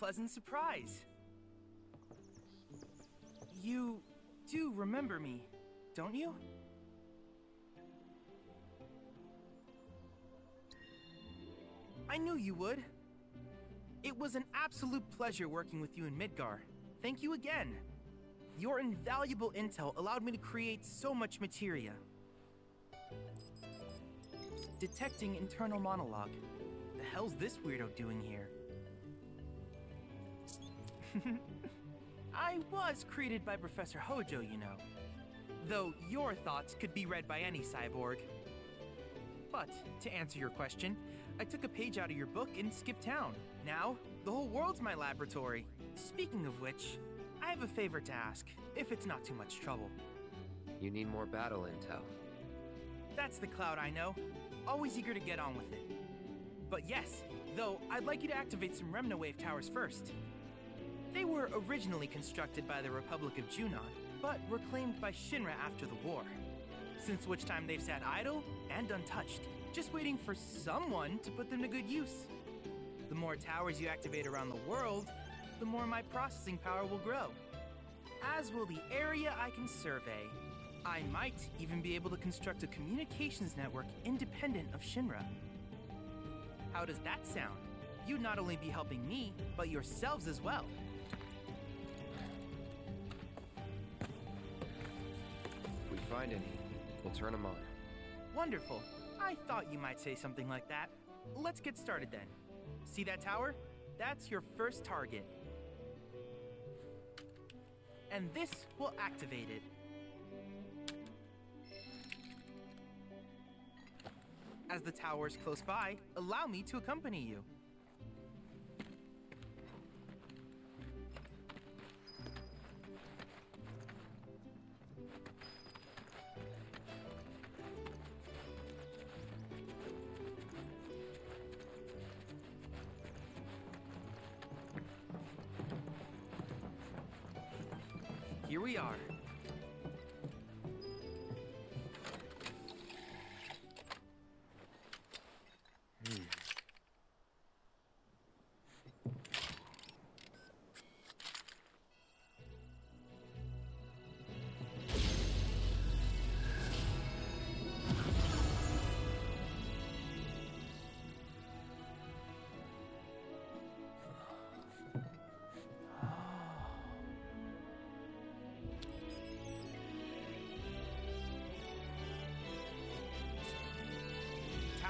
pleasant surprise. You do remember me, don't you? I knew you would. It was an absolute pleasure working with you in Midgar. Thank you again. Your invaluable intel allowed me to create so much materia. Detecting internal monologue. The hell's this weirdo doing here? I was created by Professor Hojo, you know. Though your thoughts could be read by any cyborg. But, to answer your question, I took a page out of your book and skipped town. Now, the whole world's my laboratory. Speaking of which, I have a favor to ask, if it's not too much trouble. You need more battle intel. That's the Cloud I know. Always eager to get on with it. But yes, though I'd like you to activate some Remnawave towers first. They were originally constructed by the Republic of Junon, but reclaimed by Shinra after the war. Since which time they've sat idle and untouched, just waiting for someone to put them to good use. The more towers you activate around the world, the more my processing power will grow. As will the area I can survey. I might even be able to construct a communications network independent of Shinra. How does that sound? You'd not only be helping me, but yourselves as well. Find any, we'll turn them on. Wonderful. I thought you might say something like that. Let's get started then. See that tower? That's your first target. And this will activate it. As the tower is close by, allow me to accompany you.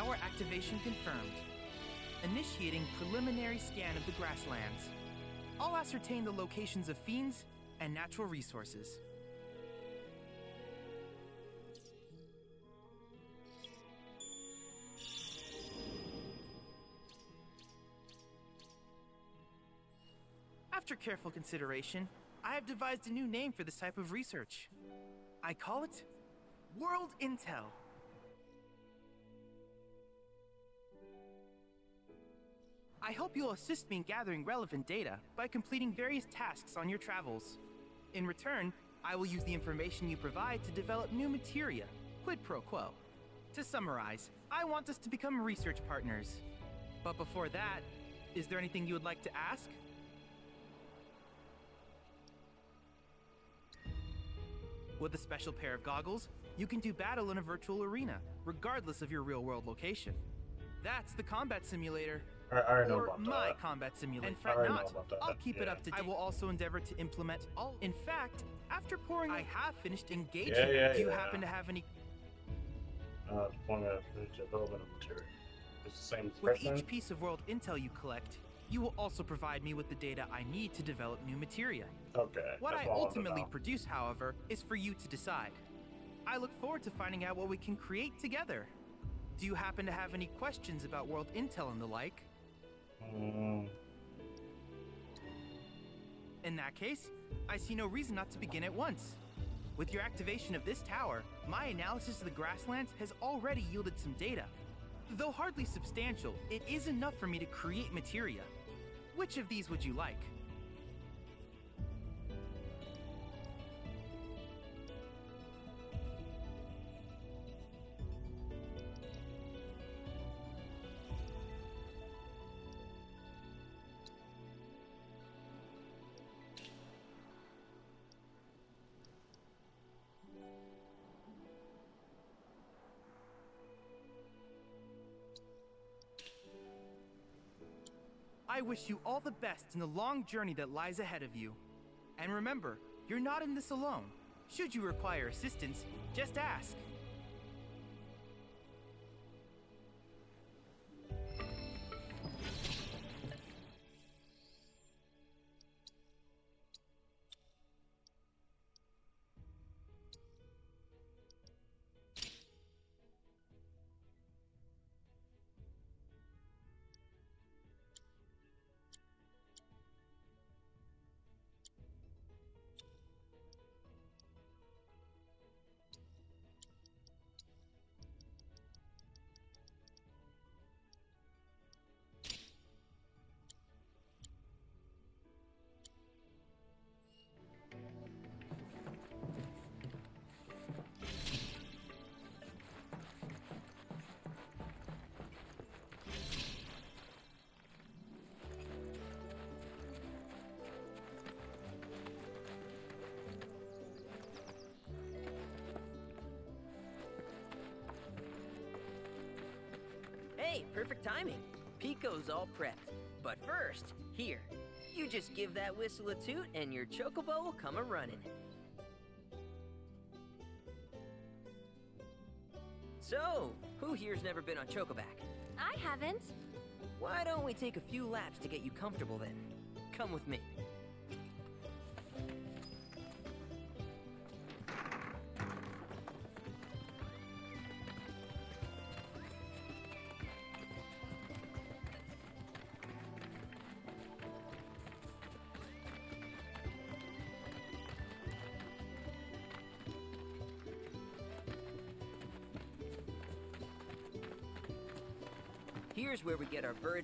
Tower activation confirmed. Initiating preliminary scan of the grasslands. I'll ascertain the locations of fiends and natural resources. After careful consideration, I have devised a new name for this type of research. I call it World Intel. I hope you'll assist me in gathering relevant data by completing various tasks on your travels. In return, I will use the information you provide to develop new materia, quid pro quo. To summarize, I want us to become research partners. But before that, is there anything you would like to ask? With a special pair of goggles, you can do battle in a virtual arena, regardless of your real world location. That's the combat simulator. I, I know or about my that. combat simulator. And I fret not, about that, I'll keep it up to date. I will also endeavor to implement all. In fact, after pouring, I have finished engaging. Yeah, yeah, Do you yeah. happen to have any? Uh, deployment of development of material. It's the same With person. each piece of world intel you collect, you will also provide me with the data I need to develop new materia. Okay. What that's I all wanted to ultimately produce, however, is for you to decide. I look forward to finding out what we can create together. Do you happen to have any questions about world intel and the like? Mm, In that case, I see no reason not to begin at once. With your activation of this tower, my analysis of the grasslands has already yielded some data. Though hardly substantial, it is enough for me to create materia. Which of these would you like? I wish you all the best in the long journey that lies ahead of you. And remember, you're not in this alone. Should you require assistance, just ask. Perfect timing. Pico's all prepped. But first, here, you just give that whistle a toot and your chocobo will come a running. So, who here's never been on Chocoback? I haven't. Why don't we take a few laps to get you comfortable then? Come with me.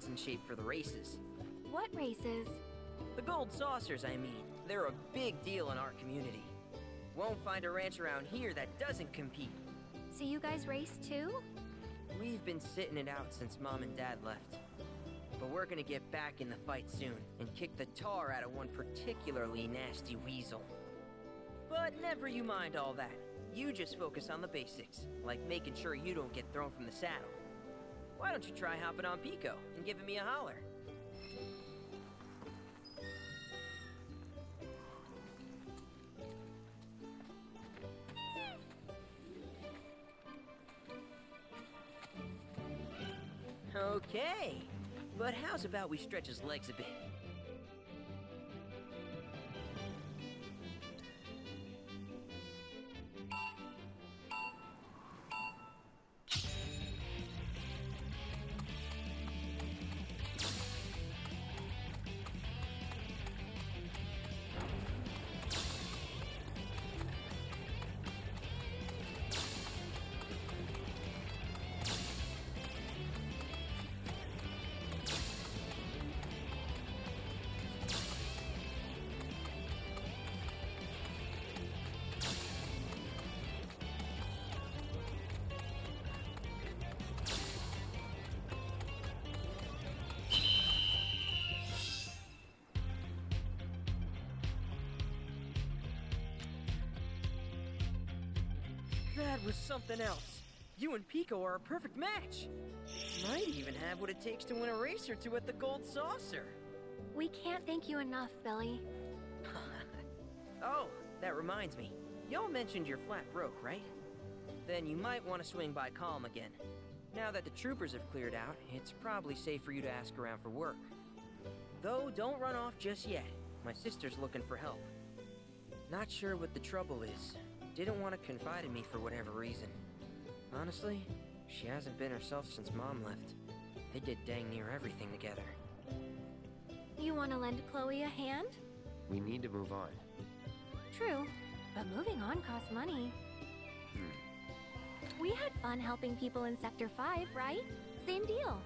In shape for the races. What races? The gold saucers, I mean. They're a big deal in our community. Won't find a ranch around here that doesn't compete. So you guys race too? We've been sitting it out since Mom and Dad left. But we're gonna get back in the fight soon and kick the tar out of one particularly nasty weasel. But never you mind all that. You just focus on the basics, like making sure you don't get thrown from the saddle. Why don't you try hopping on Pico and giving me a holler? Okay, but how's about we stretch his legs a bit? You and Pico are a perfect match. Might even have what it takes to win a race or two at the Gold Saucer. We can't thank you enough, Billy. oh, that reminds me. Y'all mentioned your flat broke, right? Then you might want to swing by Kalm again. Now that the troopers have cleared out, it's probably safe for you to ask around for work. Though, don't run off just yet. My sister's looking for help. Not sure what the trouble is. Didn't want to confide in me for whatever reason. Honestly, she hasn't been herself since Mom left. They did dang near everything together. You want to lend Chloe a hand? We need to move on. True, but moving on costs money. Hmm. We had fun helping people in Sector 5, right? Same deal.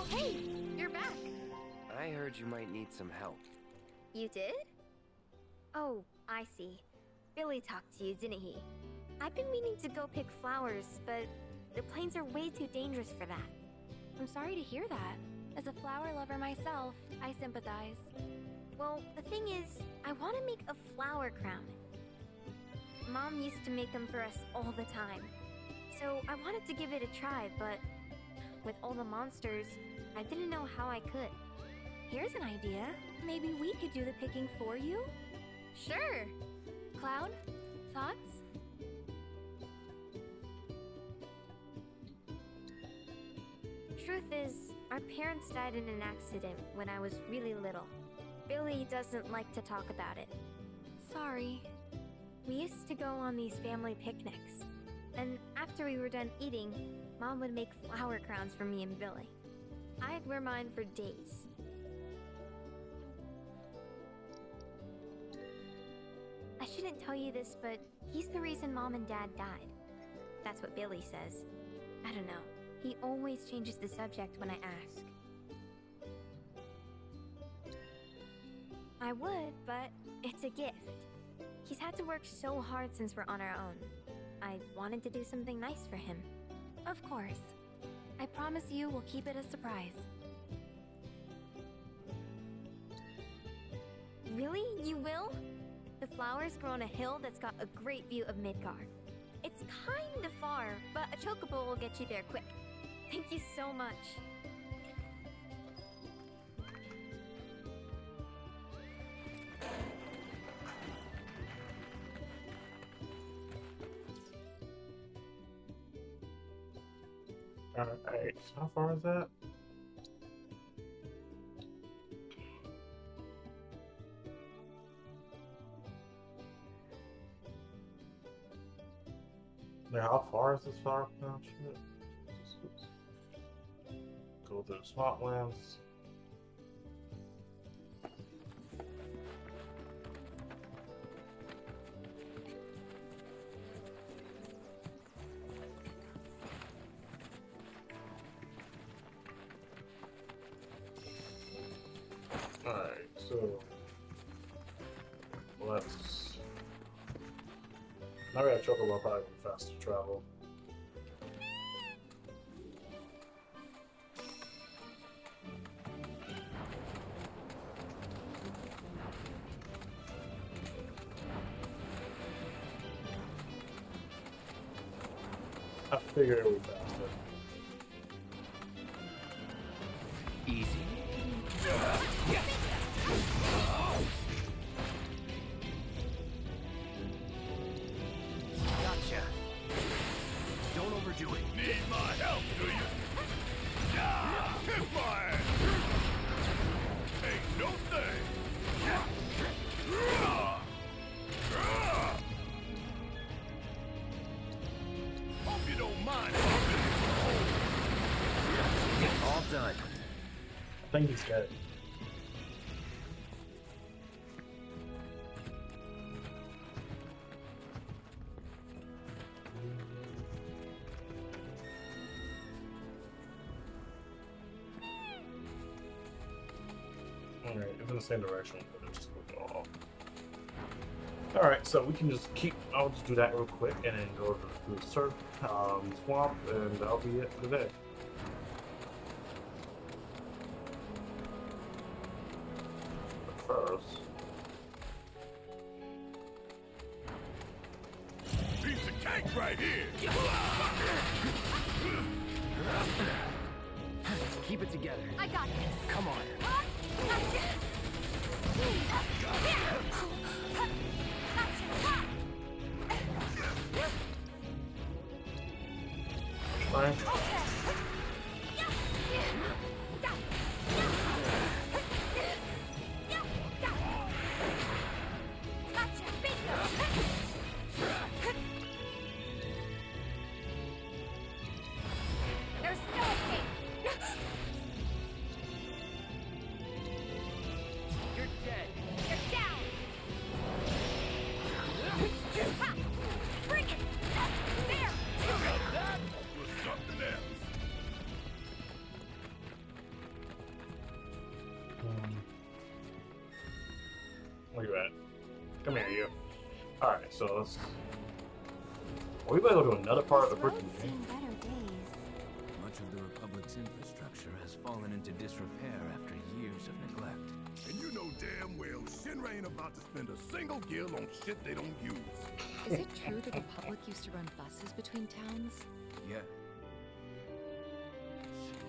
Oh, hey, you're back. I heard you might need some help. You did? Oh, I see. Billy talked to you, didn't he? I've been meaning to go pick flowers, but the plains are way too dangerous for that. I'm sorry to hear that. As a flower lover myself, I sympathize. Well, the thing is, I want to make a flower crown. Mom used to make them for us all the time. So I wanted to give it a try, but with all the monsters, I didn't know how I could. Here's an idea. Maybe we could do the picking for you? Sure! Cloud, thoughts? Truth is, our parents died in an accident when I was really little. Billy doesn't like to talk about it. Sorry. We used to go on these family picnics. And after we were done eating, Mom would make flower crowns for me and Billy. I'd wear mine for days. I shouldn't tell you this, but he's the reason Mom and Dad died. That's what Billy says. I don't know. He always changes the subject when I ask. I would, but it's a gift. He's had to work so hard since we're on our own. I wanted to do something nice for him. Of course. I promise you we'll keep it a surprise. Really? You will? The flowers grow on a hill that's got a great view of Midgar. It's kind of far, but a chocobo will get you there quick. Thank you so much. How far is that? Now, how far is this far? Shit. Go through the swamplands. Probably be fast to travel. Don't. Need my help, do you? Yeah! Hit my Ain't no thing! Hope you don't mind. All done. I think he's dead. Alright, the same direction, but it just moved off. Alright, so we can just keep. I'll just do that real quick and then go to the surf um, swamp, and that'll be it for today. So let's. Are we about to go to another part of the This freaking game? seen better days. Much of the Republic's infrastructure has fallen into disrepair after years of neglect. And you know damn well Shinra ain't about to spend a single gil on shit they don't use. Is it true that the Republic used to run buses between towns? Yeah.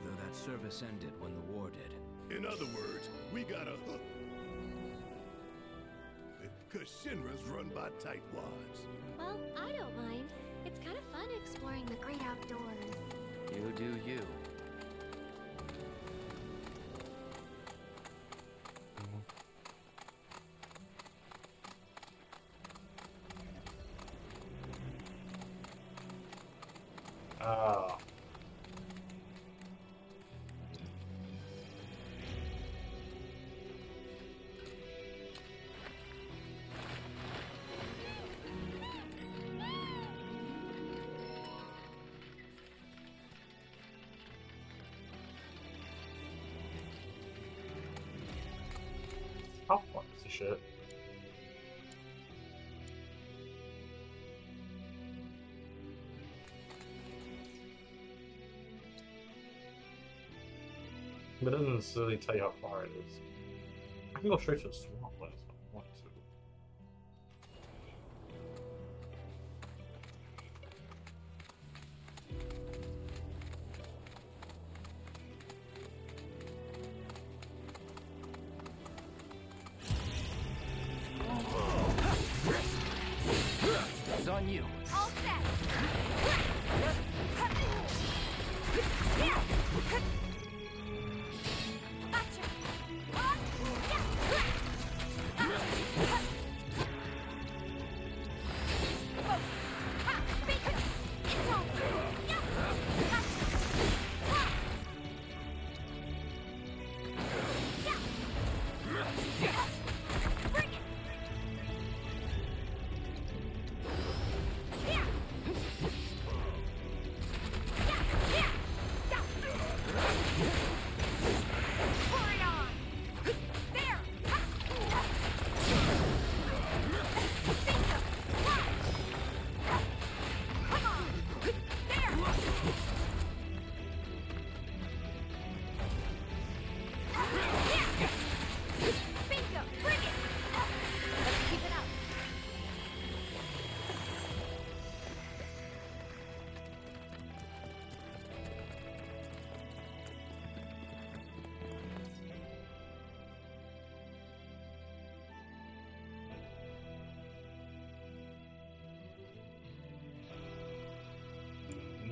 Though that service ended when the war did. In other words, we got a hook. Cause Shinra's run by tightwads. Well, I don't mind. It's kind of fun exploring the great outdoors. You do you. Ah. Shit? But it doesn't necessarily tell you how far it is. I can go straight to the swamp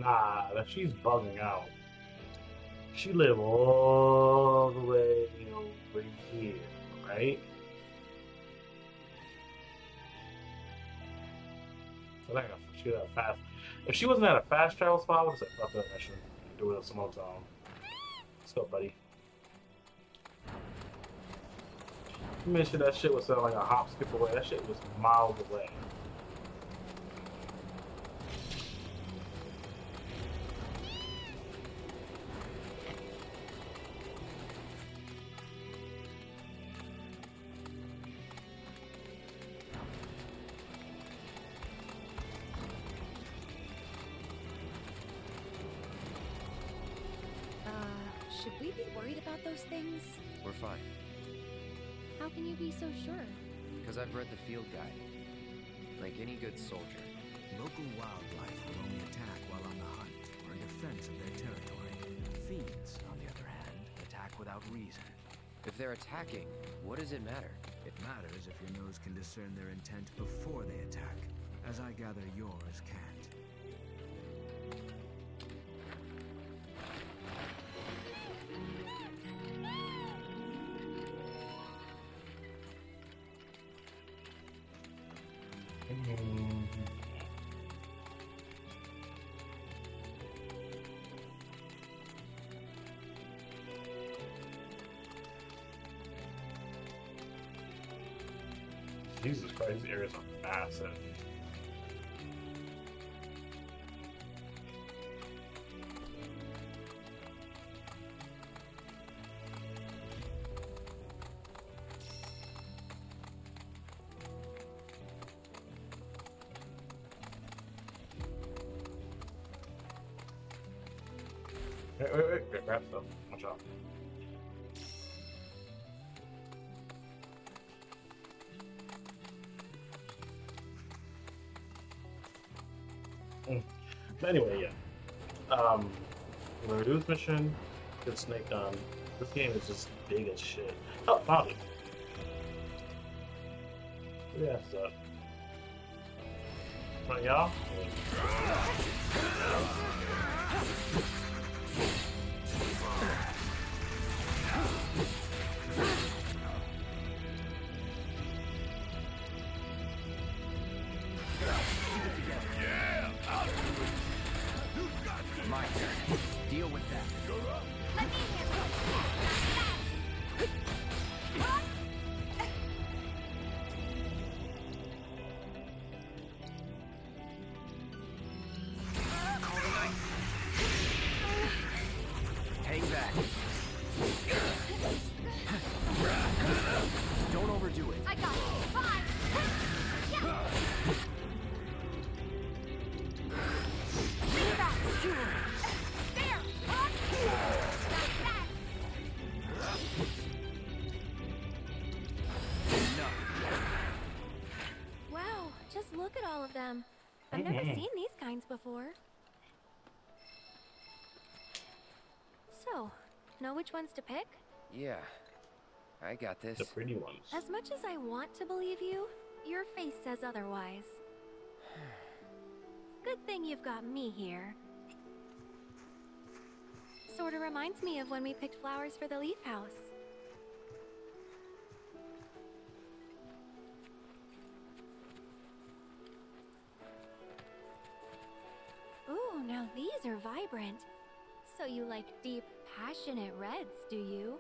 Nah, that she's bugging out. She live all the way over here, right? So that she got fast. If she wasn't at a fast travel spot, I would have said, "Fuck that, I should do it some other time." Let's go, buddy. You mentioned that shit was like a hop, skip away. That shit was miles away. Field guide. Like any good soldier. Local wildlife will only attack while on the hunt or in defense of their territory. Fiends, on the other hand, attack without reason. If they're attacking, what does it matter? It matters if your nose can discern their intent before they attack, as I gather yours can't. Jesus Christ, are massive. But anyway, yeah. Um, we're gonna do this mission. Get Snake done. This game is just big as shit. Oh, it. Yeah, so. Right, y'all? That. Never seen these kinds before. So, know which ones to pick? Yeah. I got this. The pretty ones. As much as I want to believe you, your face says otherwise. Good thing you've got me here. Sorta reminds me of when we picked flowers for the leaf house. Ooh, now these are vibrant. So you like deep, passionate reds, do you?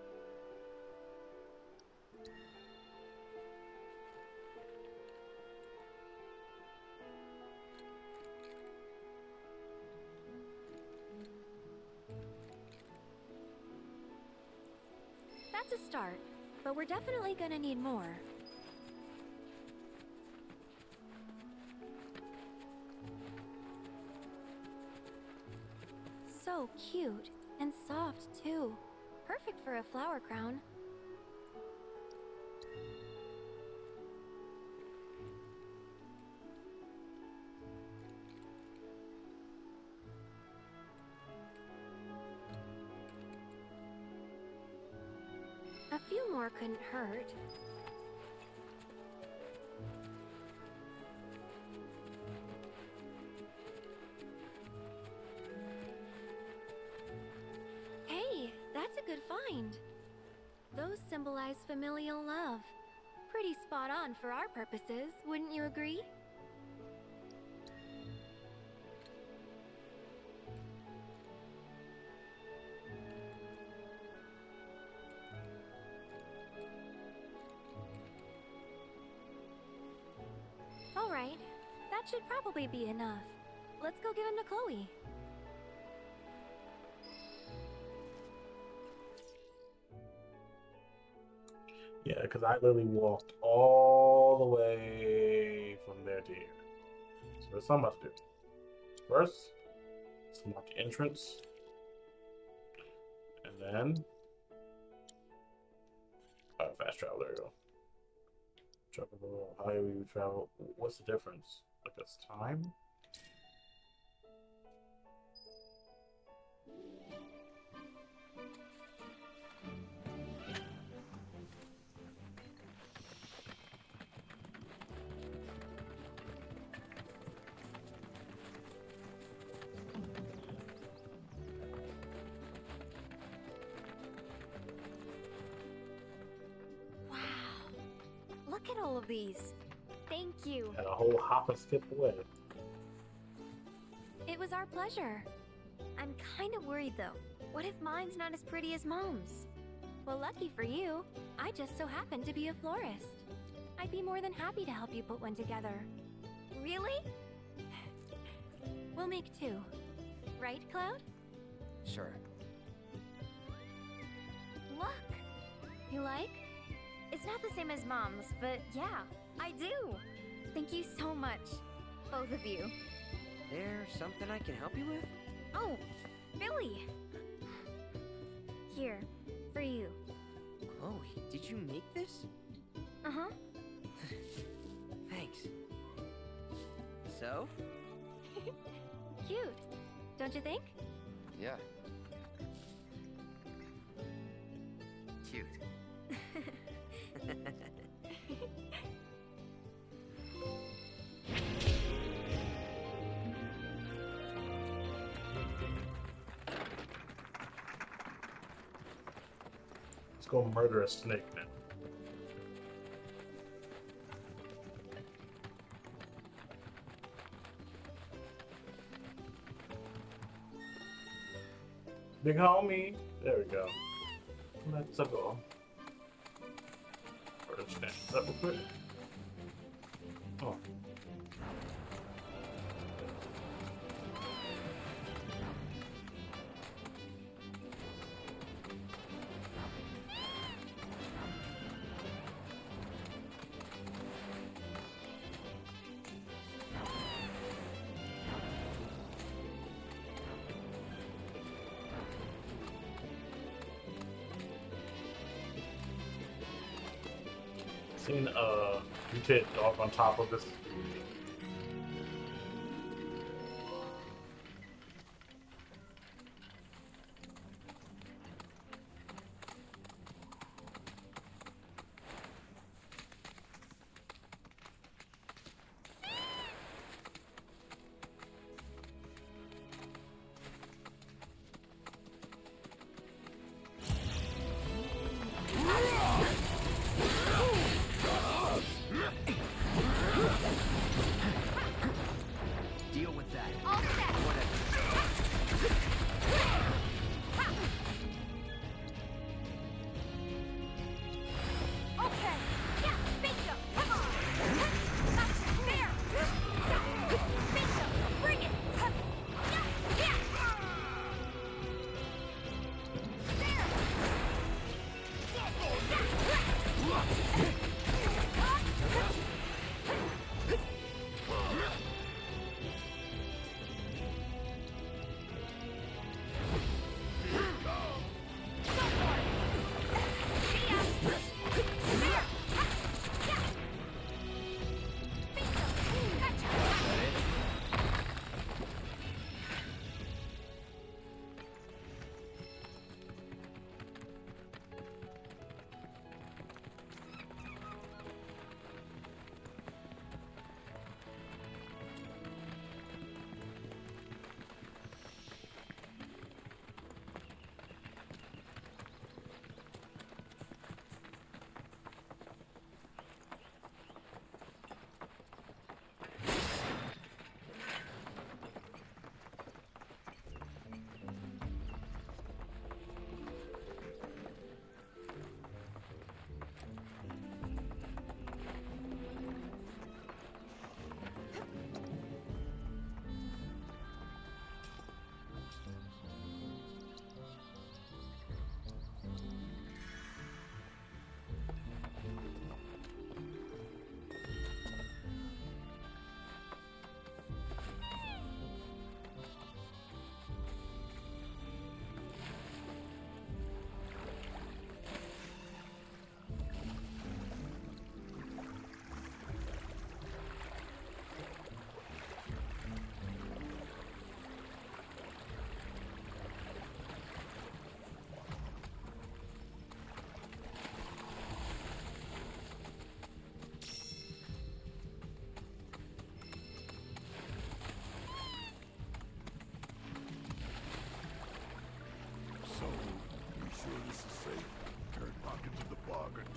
That's a start, but we're definitely gonna need more. So cute and soft too. Perfect for a flower crown. A few more couldn't hurt. Familial love. Pretty spot on for our purposes, wouldn't you agree? All right, that should probably be enough. Let's go give him to Chloe. Because I literally walked all the way from there to here. So there's something about to do. First, let's mark entrance. And then. Uh, fast travel, there you go. Travel, how do we travel? What's the difference? Like, that's time? All of these. Thank you. And a whole hop and skip away. It was our pleasure. I'm kind of worried though. What if mine's not as pretty as mom's? Well, lucky for you, I just so happen to be a florist. I'd be more than happy to help you put one together. Really? We'll make two. Right, Cloud? Sure. Look. You like? It's not the same as mom's, but yeah, I do. Thank you so much. Both of you. There something I can help you with? Oh, Billy. Here, for you. Chloe, did you make this? Uh huh. Thanks. So? Cute, don't you think? Yeah. Cute. Let's go murder a snake man. Big homie. There we go. Let's go. Where mutant dog on top of this. Deal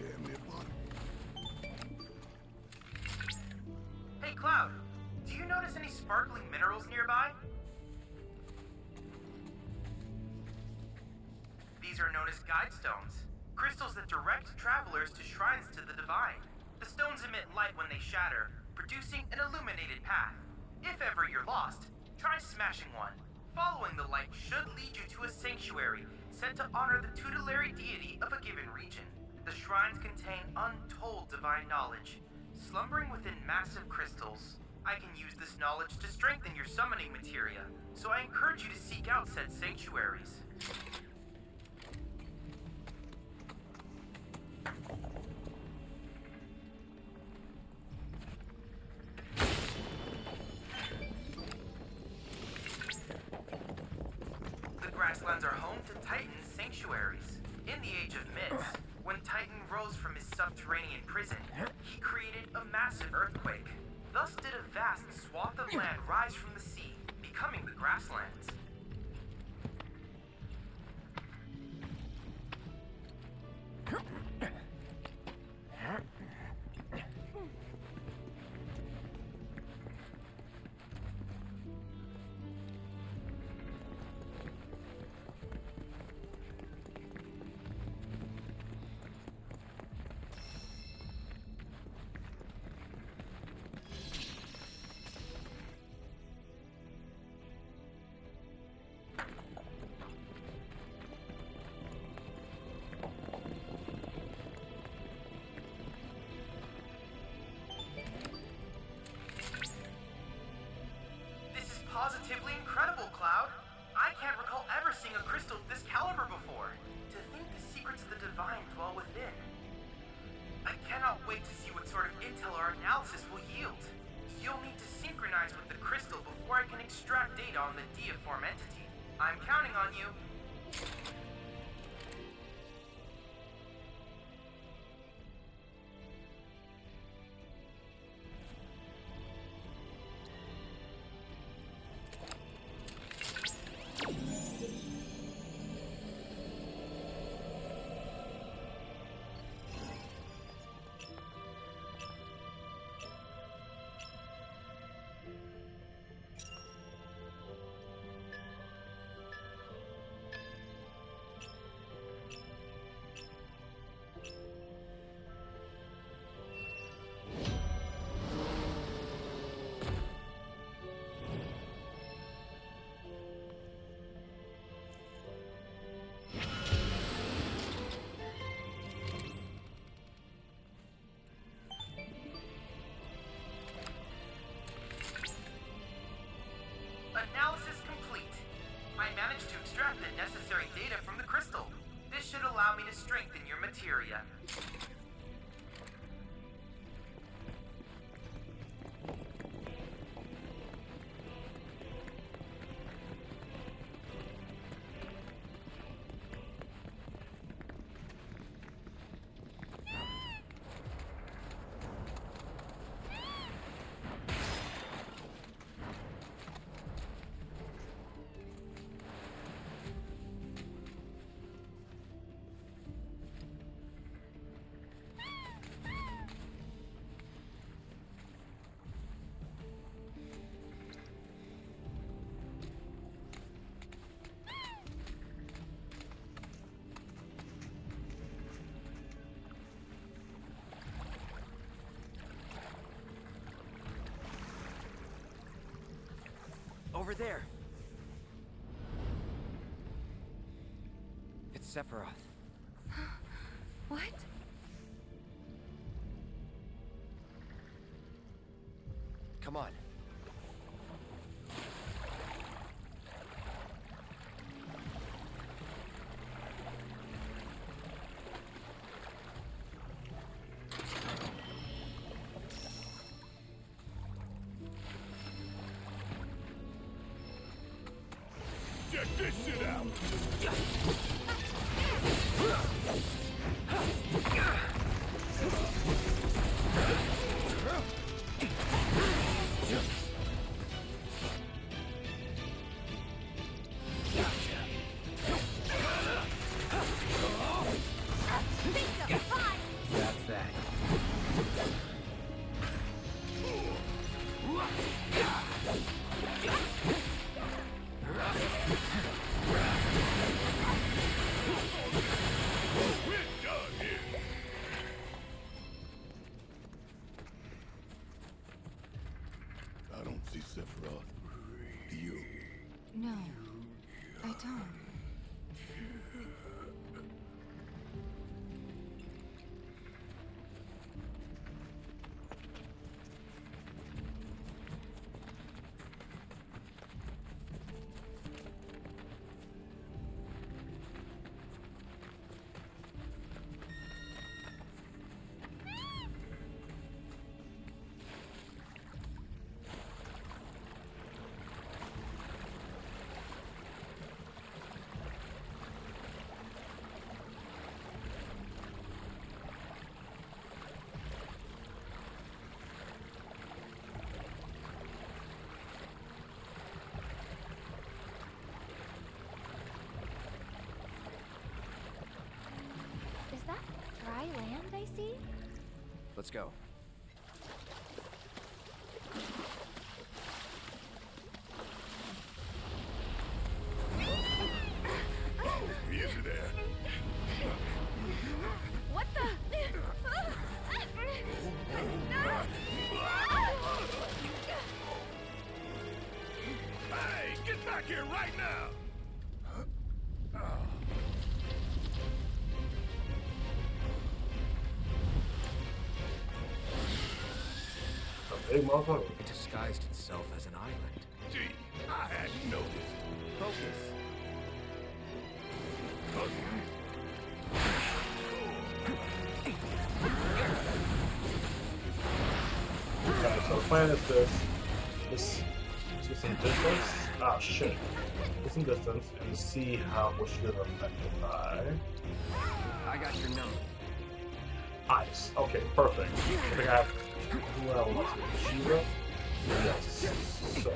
damn near. Hey, Cloud, do you notice any sparkling minerals nearby? These are known as guide stones, crystals that direct travelers to shrines to the divine. The stones emit light when they shatter, producing an illuminated path. If ever you're lost, try smashing one. Following the light should lead you to a sanctuary set to honor the shrines contain untold divine knowledge, slumbering within massive crystals. I can use this knowledge to strengthen your summoning materia, so I encourage you to seek out said sanctuaries. Positively incredible, Cloud. I can't recall ever seeing a crystal of this caliber before. To think the secrets of the divine dwell within. I cannot wait to see what sort of intel our analysis will yield. You'll need to synchronize with the crystal before I can extract data on the deiform entity. I'm counting on you. Extract the necessary data from the crystal. This should allow me to strengthen your materia. Over there. It's Sephiroth. What? Let's go. Big motherfucker. It disguised itself as an island. Gee, I hadn't noticed. Focus. Okay, so the plan is this. This see some distance. Ah shit. Get some distance and see how what she is affected by. I got your number. Ice. Okay, perfect. I think I have who else? Shiva? Yes. So.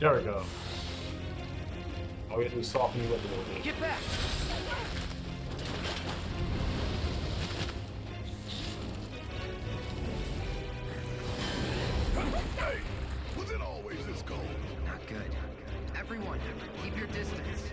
There we go. All we have to do is soften you up a little bit. Get back! Hey, was it always this cold? Not good. Everyone, keep your distance.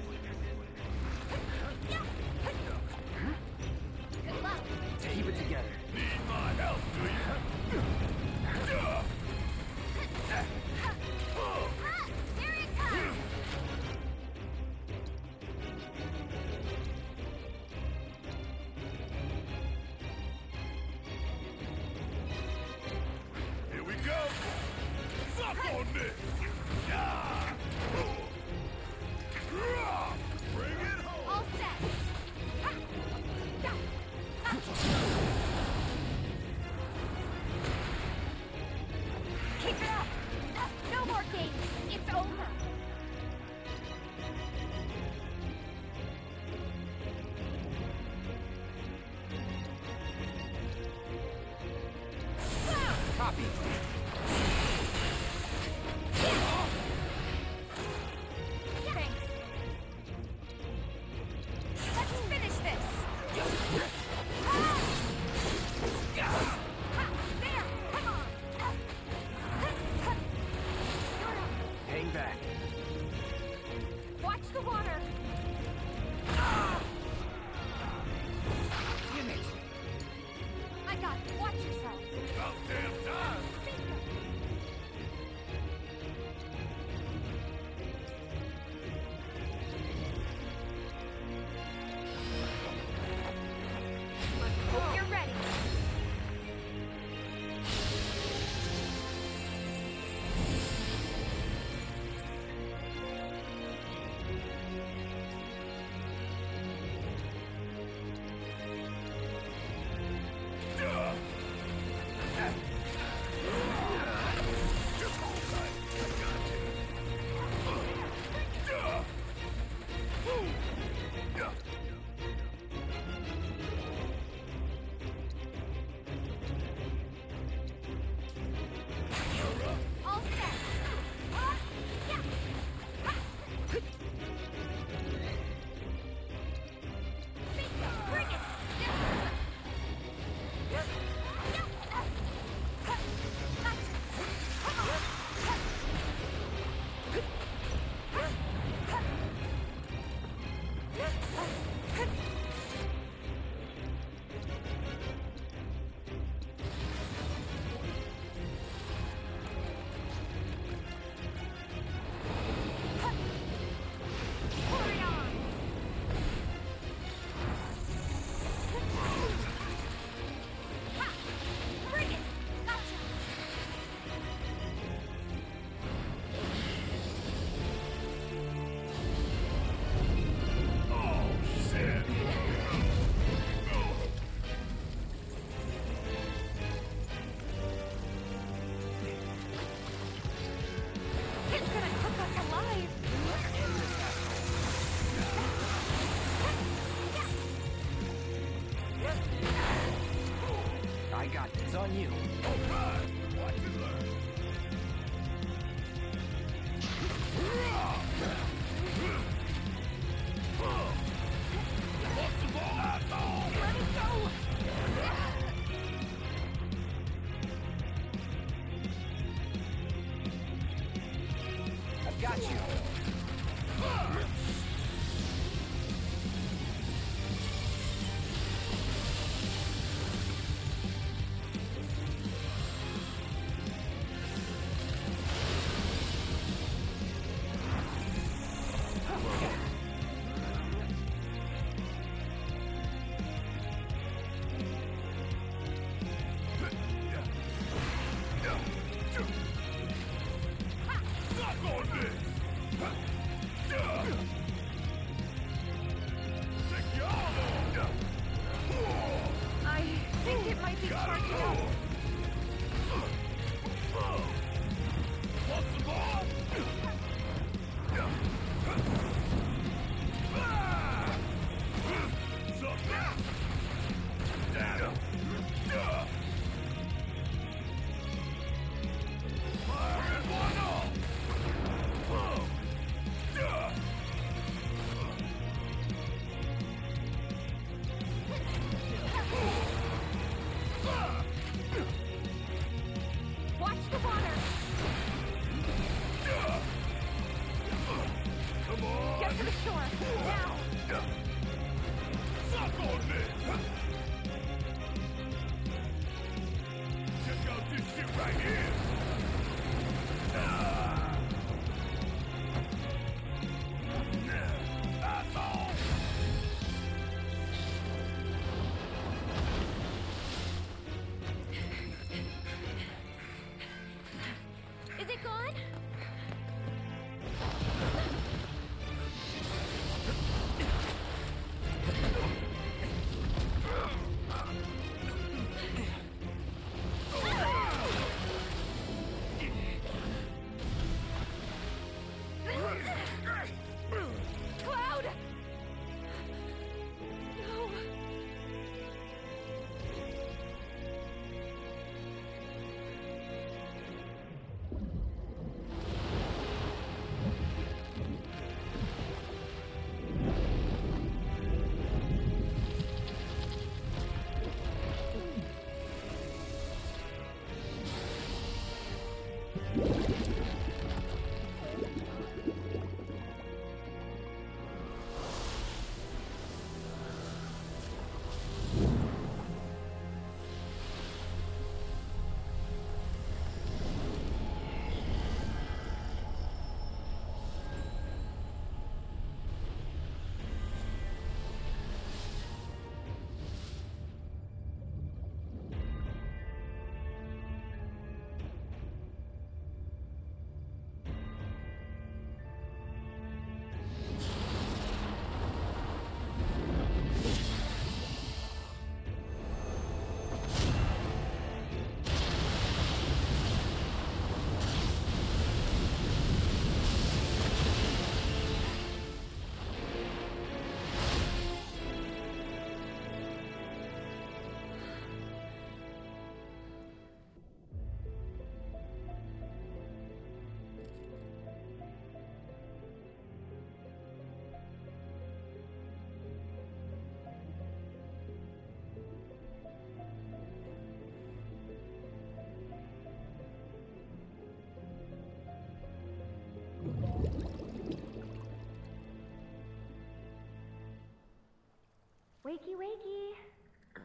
Wakey, wakey.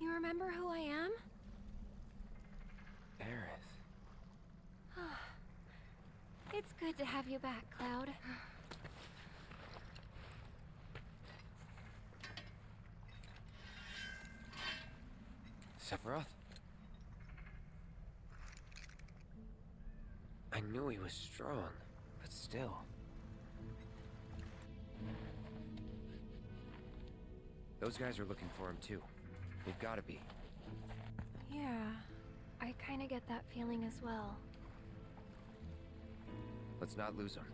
You remember who I am? Aerith. It's good to have you back, Cloud. Sephiroth? I knew he was strong, but still. Those guys are looking for him too. They've gotta be. Yeah, I kinda get that feeling as well. Let's not lose him.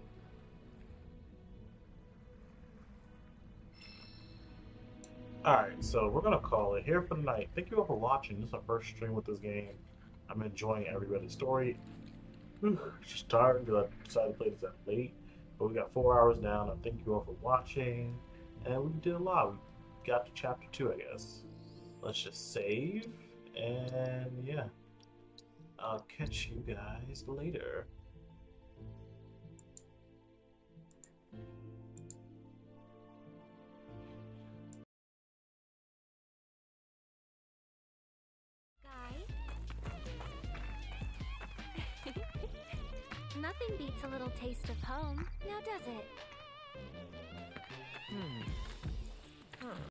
Alright, so we're gonna call it here for the night. Thank you all for watching. This is our first stream with this game. I'm enjoying everybody's story. Whew, just tired because I decided to play this at late. But we got four hours down. I thank you all for watching. And we did a lot. We got to chapter two, I guess. Let's just save, and yeah. I'll catch you guys later. Nothing beats a little taste of home, now does it? Hmm. Huh.